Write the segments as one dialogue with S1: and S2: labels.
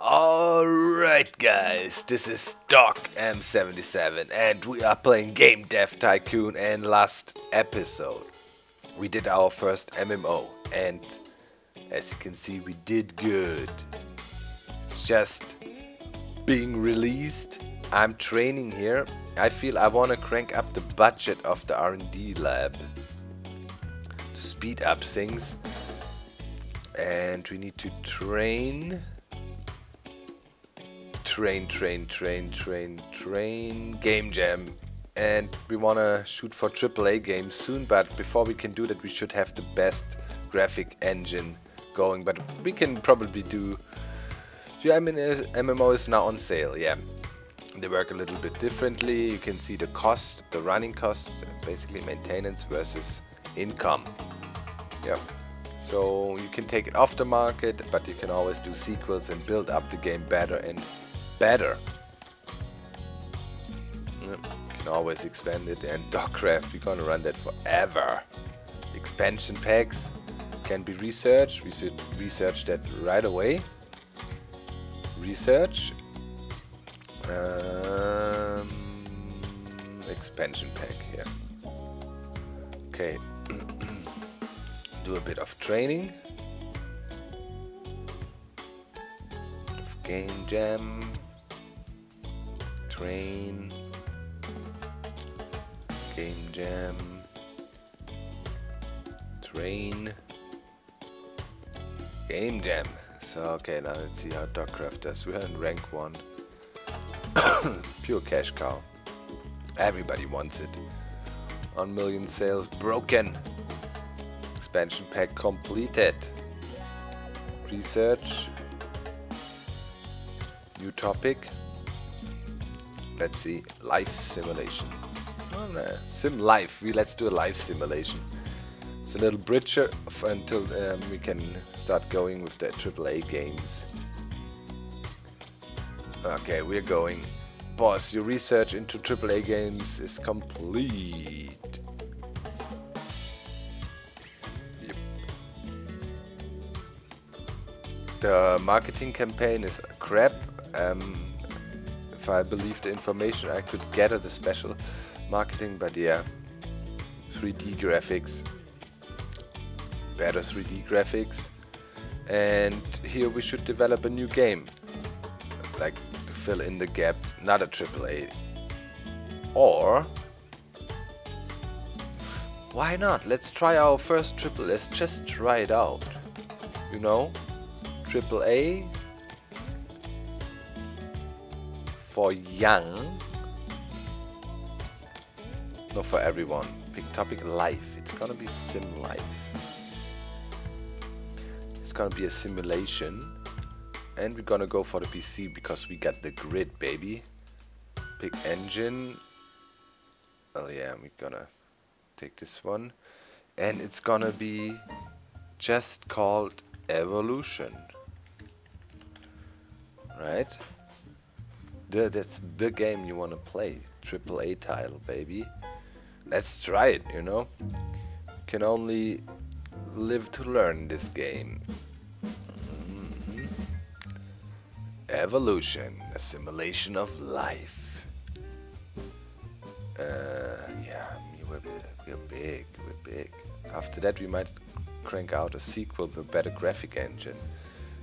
S1: Alright guys, this is Doc M77 and we are playing Game Dev Tycoon and last episode we did our first MMO and as you can see we did good. It's just being released. I'm training here. I feel I want to crank up the budget of the R&D lab to speed up things and we need to train train, train, train, train, train, game jam. And we want to shoot for AAA games soon, but before we can do that, we should have the best graphic engine going. But we can probably do... Yeah, I mean, uh, MMO is now on sale, yeah. They work a little bit differently. You can see the cost, the running cost, basically maintenance versus income. Yeah. So you can take it off the market, but you can always do sequels and build up the game better and better. You can always expand it and Dockcraft, we're gonna run that forever. Expansion packs can be researched, we should research that right away. Research. Um, expansion pack here. Okay. Do a bit of training. Game Jam train, game jam, train, game jam. So okay, now let's see how Dockcraft does. We're in rank 1. Pure cash cow. Everybody wants it. 1 million sales broken. Expansion pack completed. Research. New topic. See, life simulation. Oh, no. Sim life. We let's do a life simulation. It's a little bridge until um, we can start going with the AAA games. Okay, we're going. Boss, your research into AAA games is complete. Yep. The marketing campaign is crap. Um, if I believe the information I could gather the special marketing, but yeah, 3D graphics, better 3D graphics, and here we should develop a new game, like fill in the gap, not a AAA, or why not? Let's try our first triple. Let's just try it out. You know, AAA for young. Not for everyone. Pick topic life. It's gonna be sim life. It's gonna be a simulation. And we're gonna go for the PC because we got the grid, baby. Pick engine. Oh yeah, we're gonna take this one. And it's gonna be just called Evolution. Right? The, that's the game you want to play. Triple A title, baby. Let's try it, you know? Can only live to learn this game. Mm -hmm. Evolution, a simulation of life. Uh, yeah, we're, we're big, we're big. After that we might crank out a sequel with a better graphic engine.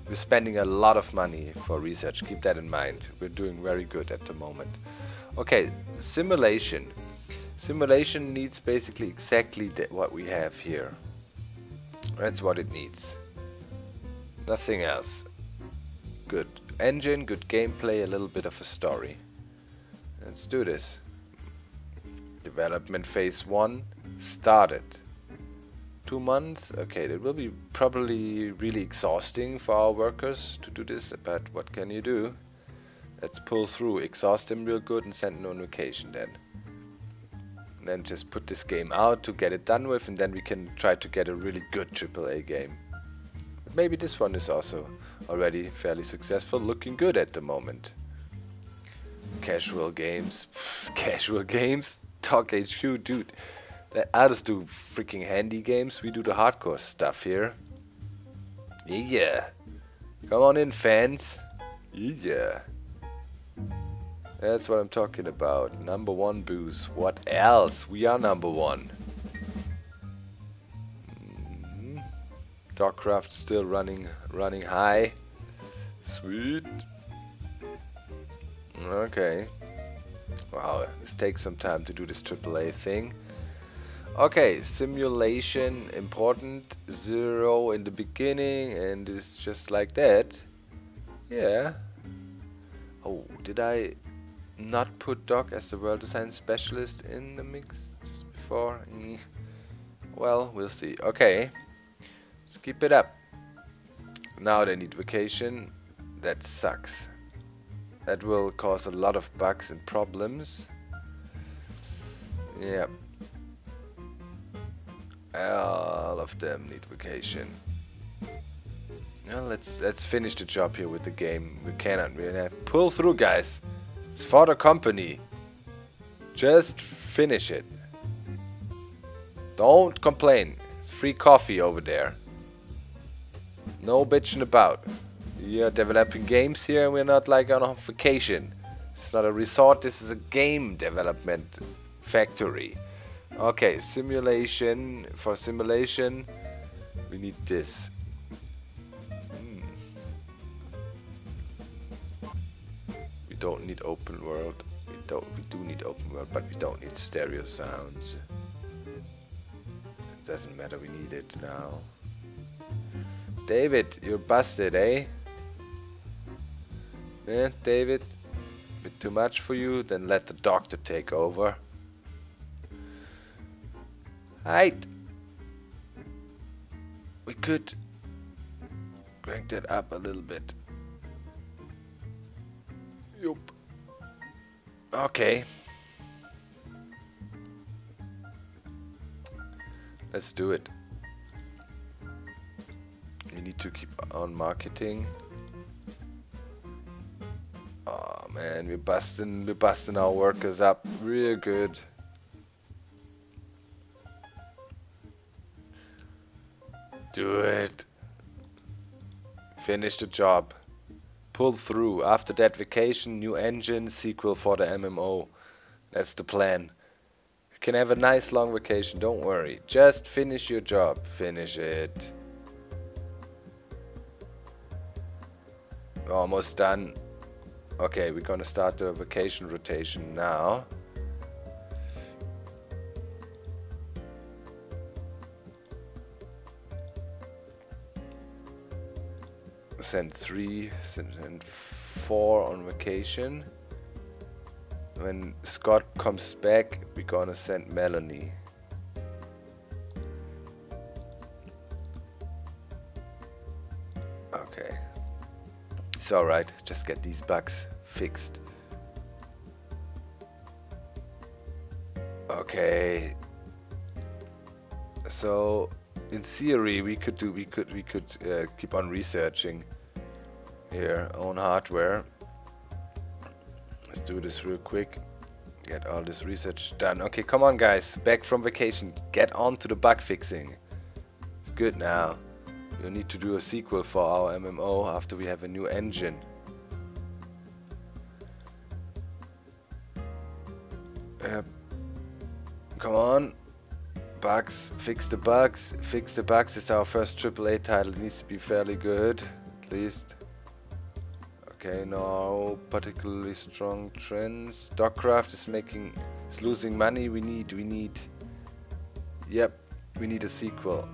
S1: We're spending a lot of money for research, keep that in mind. We're doing very good at the moment. Okay, simulation. Simulation needs basically exactly what we have here. That's what it needs. Nothing else. Good engine, good gameplay, a little bit of a story. Let's do this. Development phase 1 started two months. Okay, that will be probably really exhausting for our workers to do this, but what can you do? Let's pull through, exhaust them real good and send them on vacation then. And then just put this game out to get it done with and then we can try to get a really good AAA game. But maybe this one is also already fairly successful, looking good at the moment. Casual games, casual games, Talk HQ, dude. Others do freaking handy games, we do the hardcore stuff here. Yeah. Come on in, fans. Yeah. That's what I'm talking about. Number one boost. What else? We are number one. Mm -hmm. Dogcraft still running running high. Sweet. Okay. Wow, this takes some time to do this AAA thing. Okay, simulation important. Zero in the beginning and it's just like that. Yeah. Oh, did I not put Doc as the world design specialist in the mix just before? Mm. Well, we'll see. Okay. Let's keep it up. Now they need vacation. That sucks. That will cause a lot of bugs and problems. Yeah. All of them need vacation. Now let's let's finish the job here with the game. We cannot we have pull through guys. It's for the company. Just finish it. Don't complain. It's free coffee over there. No bitching about. Are developing games here and we're not like on vacation. It's not a resort, this is a game development factory. Okay, simulation. For simulation, we need this. Hmm. We don't need open world. We don't. We do need open world, but we don't need stereo sounds. It doesn't matter. We need it now. David, you're busted, eh? Yeah, David, bit too much for you, then let the doctor take over. Right. We could crank that up a little bit. Yup. Okay. Let's do it. We need to keep on marketing Oh man. We're busting, we're busting our workers up real good. Do it. Finish the job. Pull through. After that vacation, new engine, sequel for the MMO. That's the plan. You can have a nice long vacation, don't worry. Just finish your job. Finish it. Almost done. Okay, we're gonna start the vacation rotation now. Send three, send four on vacation. When Scott comes back, we're gonna send Melanie. Okay. It's alright, just get these bugs fixed. Okay. So in theory we could do we could we could uh, keep on researching here own hardware. Let's do this real quick. Get all this research done. Okay, come on guys, back from vacation. Get on to the bug fixing. It's good now. We'll need to do a sequel for our MMO after we have a new engine. Yep. Come on. Bugs. Fix the bugs. Fix the bugs is our first AAA title. It needs to be fairly good. At least. Okay, no particularly strong trends. Dogcraft is making is losing money. We need we need Yep, we need a sequel.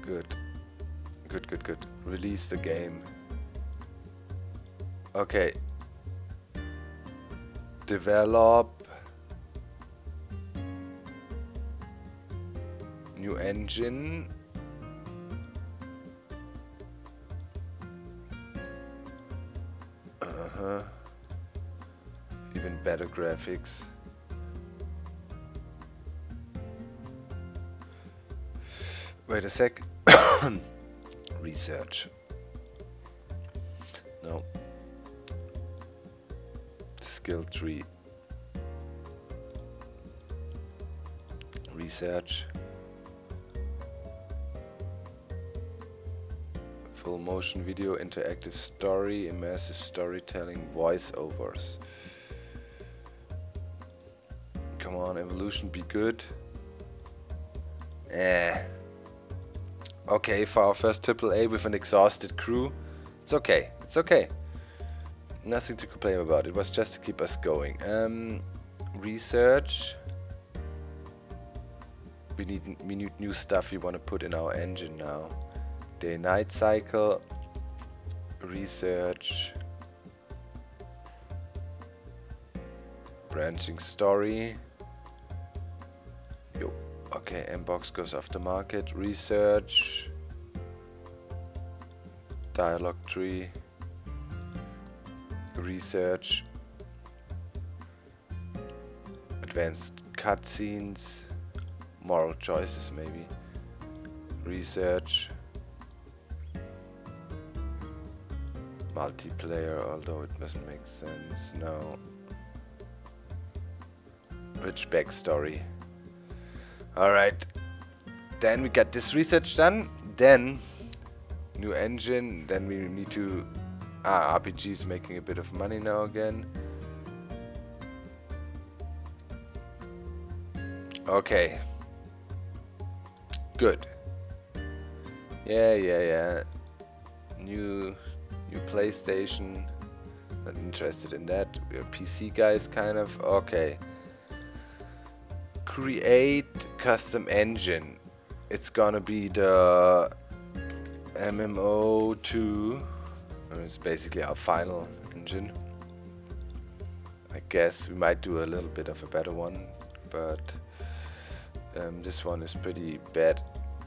S1: Good. Good, good, good. Release the game. Okay. Develop. New engine. Better graphics. Wait a sec. Research. No. Skill tree. Research. full motion video, interactive story, immersive storytelling, voiceovers. Come on, evolution, be good. Eh. Okay, for our first triple A with an exhausted crew, it's okay. It's okay. Nothing to complain about. It was just to keep us going. Um, research. We need we need new stuff we want to put in our engine now. Day-night cycle. Research. Branching story. Okay, Mbox goes off the market. Research. Dialogue tree. Research. Advanced cutscenes. Moral choices maybe. Research. Multiplayer, although it doesn't make sense. No. Rich backstory. Alright. Then we got this research done. Then, new engine. Then we need to... Ah, RPG is making a bit of money now again. Okay. Good. Yeah, yeah, yeah. New, new PlayStation. Not interested in that. We're PC guys, kind of. Okay create custom engine. It's gonna be the MMO2. It's basically our final engine. I guess we might do a little bit of a better one, but um, this one is pretty bad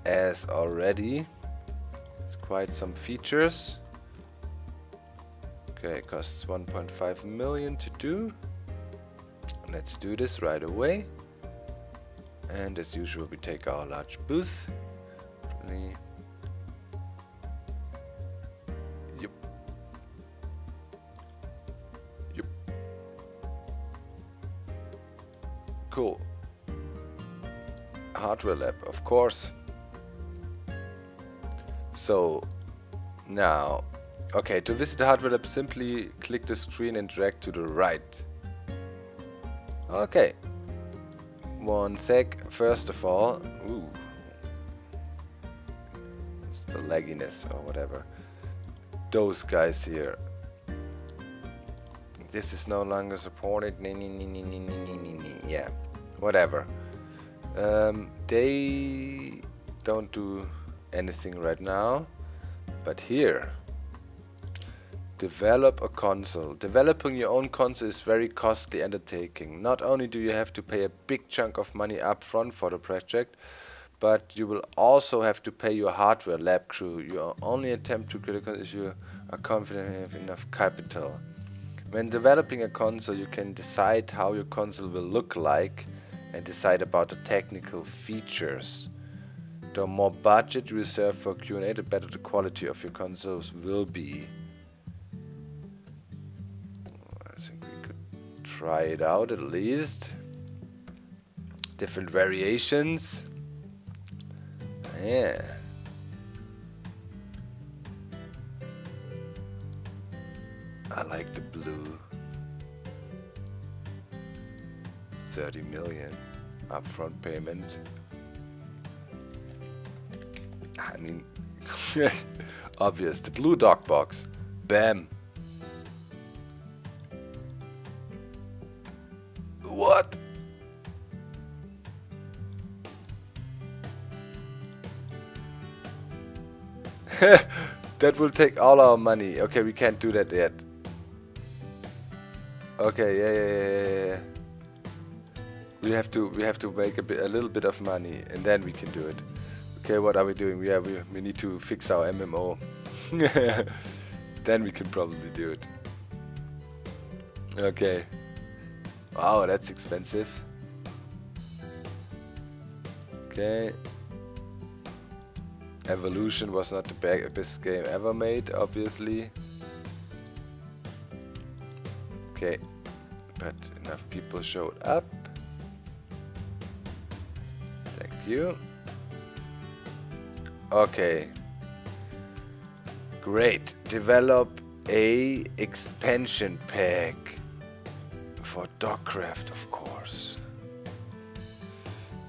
S1: as already. It's quite some features. Okay, it costs 1.5 million to do. Let's do this right away. And as usual, we take our large booth. Yep. Yep. Cool. Hardware lab, of course. So, now, okay, to visit the hardware lab, simply click the screen and drag to the right. Okay, one sec. First of all, ooh, it's the lagginess or whatever. Those guys here. This is no longer supported. Yeah, whatever. Um, they don't do anything right now, but here Develop a console. Developing your own console is very costly undertaking. Not only do you have to pay a big chunk of money upfront for the project, but you will also have to pay your hardware lab crew. Your only attempt to critical if you are confident you have enough capital. When developing a console, you can decide how your console will look like and decide about the technical features. The more budget you reserve for Q&A, the better the quality of your consoles will be. Try it out at least. Different variations. Yeah. I like the blue. 30 million upfront payment. I mean, obvious, the blue dog box. Bam. That will take all our money. Okay, we can't do that yet. Okay, yeah, yeah, yeah, yeah. We have to, we have to make a bit, a little bit of money, and then we can do it. Okay, what are we doing? Yeah, we, we need to fix our MMO. then we can probably do it. Okay. Wow, that's expensive. Okay. Evolution was not the best game ever made, obviously. Okay, but enough people showed up. Thank you. Okay. Great. Develop a expansion pack for Dogcraft, of course.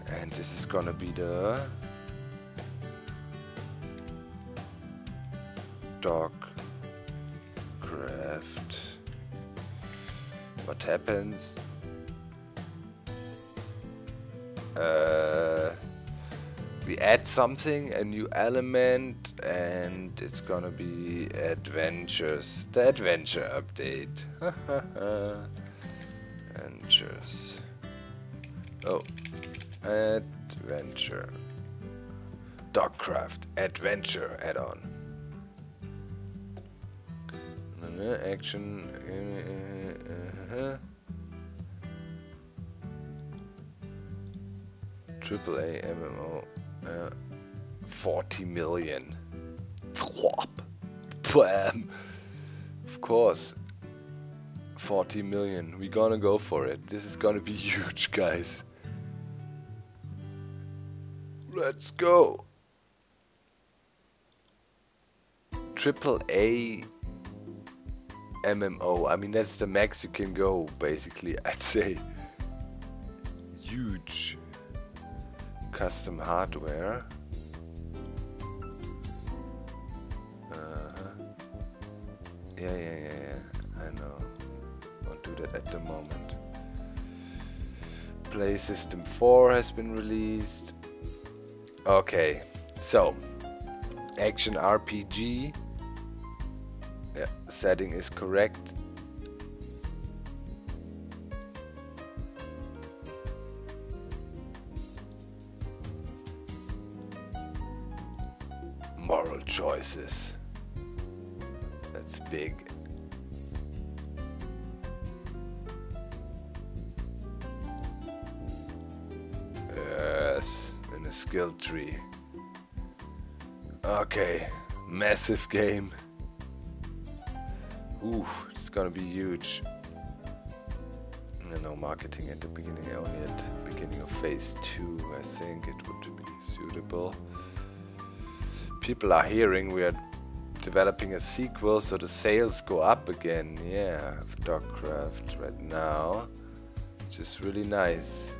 S1: And this is gonna be the Dogcraft. What happens? Uh, we add something, a new element, and it's gonna be adventures. The adventure update. adventures. Oh, adventure. Dogcraft adventure add-on. Action. Uh, uh, uh, Triple A MMO. Uh, 40 million. Bam. Of course. 40 million. We're gonna go for it. This is gonna be huge, guys. Let's go. Triple A MMO. I mean, that's the max you can go, basically, I'd say. Huge custom hardware. Uh -huh. Yeah, yeah, yeah, yeah. I know. Won't do that at the moment. Play System 4 has been released. Okay, so action RPG. Setting is correct. Moral choices. That's big. Yes, in a skill tree. Okay, massive game. Ooh, it's gonna be huge. And No marketing at the beginning, only at the beginning of phase two. I think it would be suitable people are hearing we are developing a sequel so the sales go up again yeah of Dogcraft right now which is really nice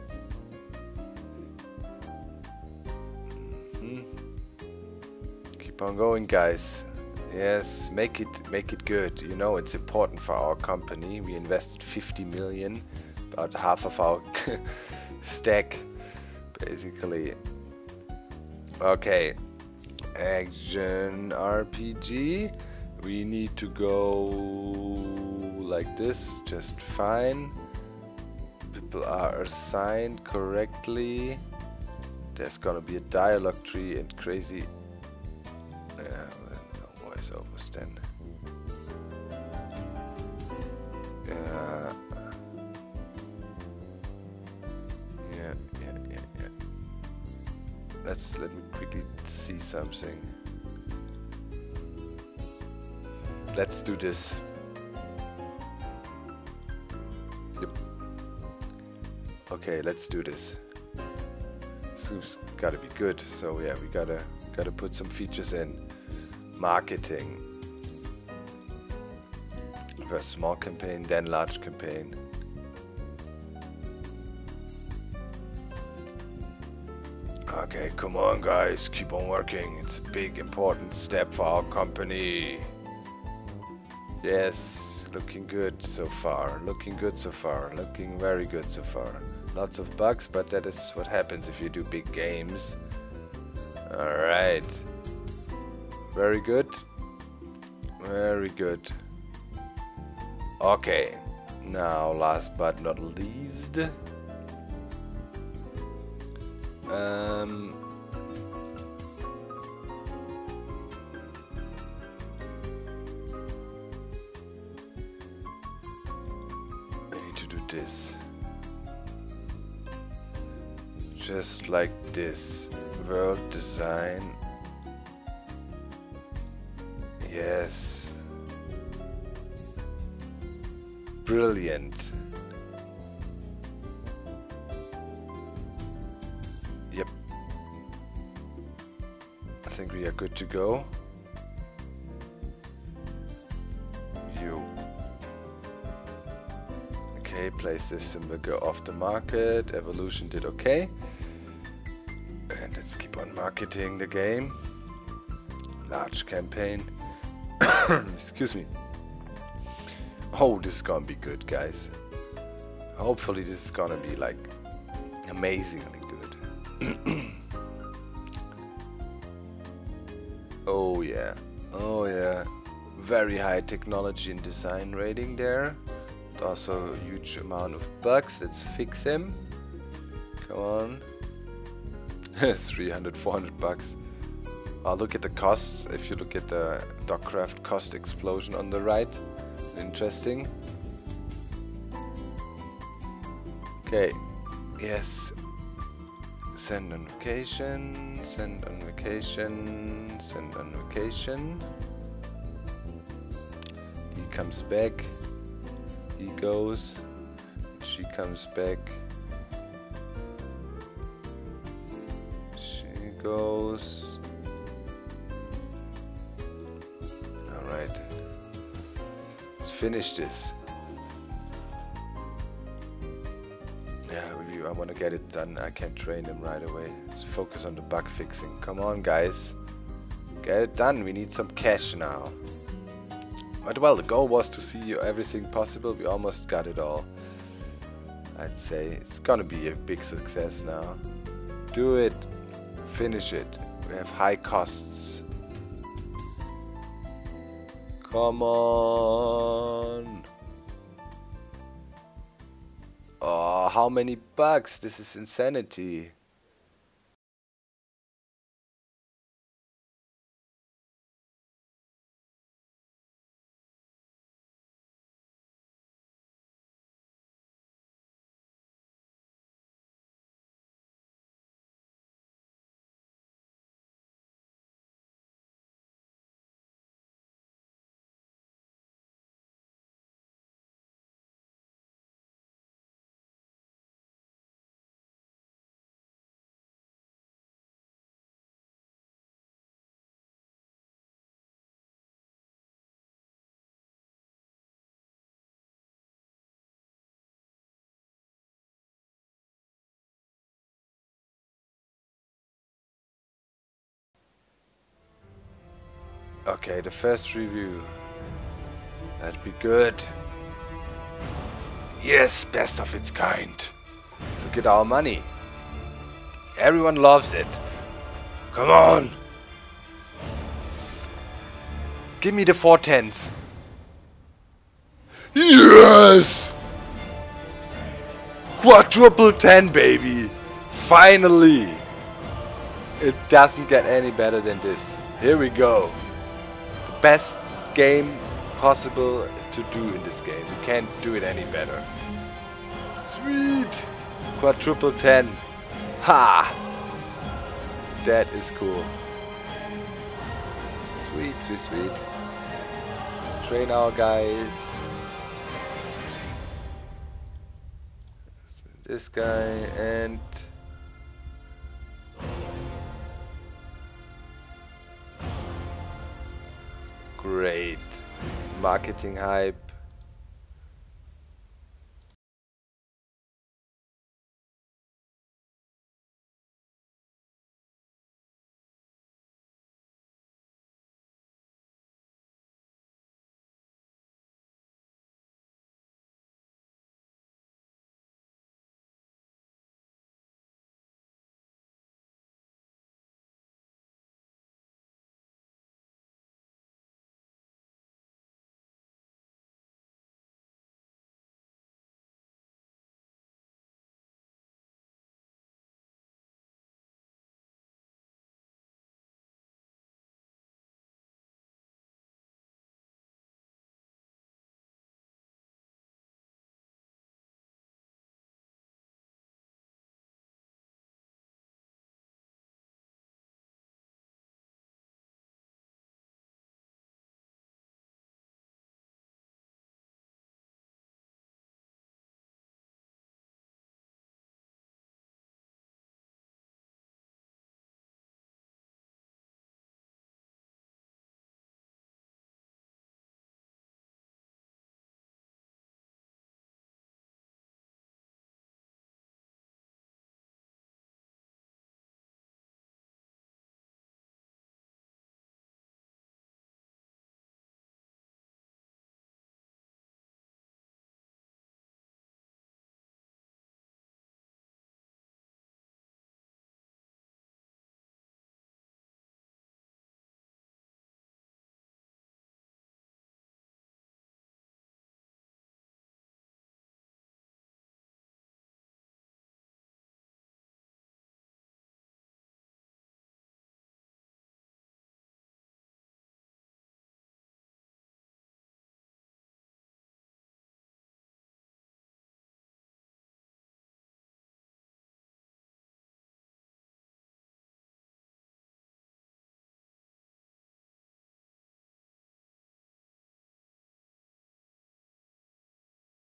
S1: mm -hmm. keep on going guys yes make it make it good you know it's important for our company we invested 50 million about half of our stack basically okay action RPG. We need to go like this, just fine. People are assigned correctly. There's gonna be a dialogue tree and crazy... Let me quickly see something. Let's do this. Yep. Okay, let's do this. This gotta be good. So yeah, we gotta gotta put some features in. Marketing. First small campaign, then large campaign. Okay, come on guys, keep on working. It's a big important step for our company. Yes, looking good so far. Looking good so far. Looking very good so far. Lots of bugs, but that is what happens if you do big games. Alright. Very good. Very good. Okay. Now, last but not least. Um, I need to do this. Just like this. World design. Yes. Brilliant. good to go. You. Okay, Play System will go off the market. Evolution did okay. And let's keep on marketing the game. Large campaign. Excuse me. Oh, this is gonna be good, guys. Hopefully this is gonna be like amazingly good. oh yeah. Oh yeah. Very high technology and design rating there. Also huge amount of bugs. Let's fix him. Come on. 300, 400 bucks. Oh, look at the costs. If you look at the Dockcraft cost explosion on the right. Interesting. Okay. Yes. Send on vacation. Send on vacation. Send on vacation. He comes back. He goes. She comes back. She goes. Alright. Let's finish this. To get it done. I can't train them right away. Let's focus on the bug fixing. Come on, guys. Get it done. We need some cash now. But well, the goal was to see everything possible. We almost got it all. I'd say it's gonna be a big success now. Do it. Finish it. We have high costs. Come on. Oh, how many bugs? This is insanity. Okay, the first review. That'd be good. Yes, best of its kind. Look at our money. Everyone loves it. Come on. Give me the four tens. Yes! Quadruple ten, baby. Finally. It doesn't get any better than this. Here we go best game possible to do in this game. You can't do it any better. Sweet! Quadruple 10. Ha! That is cool. Sweet, sweet, sweet. Let's train our guys. This guy and Marketing hype.